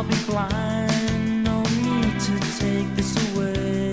I'll be blind. No need to take this away.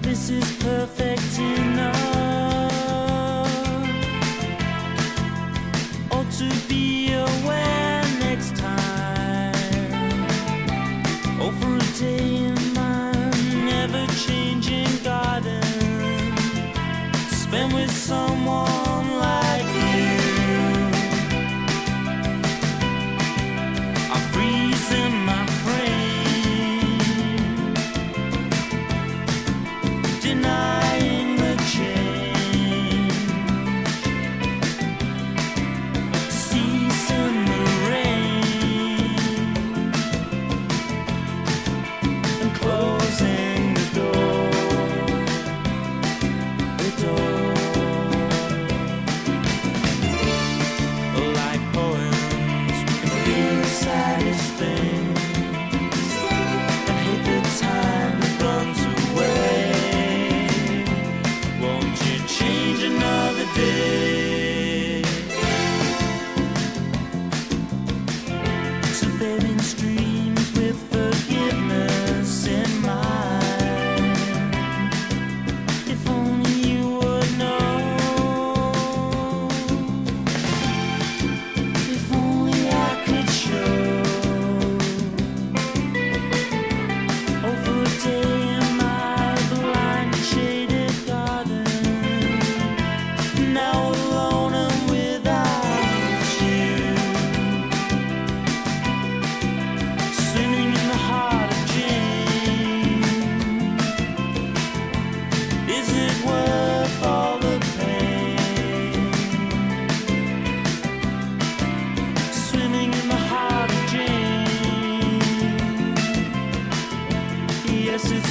This is perfect enough. Or to be aware next time. Oh, Over a day.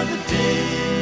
another day.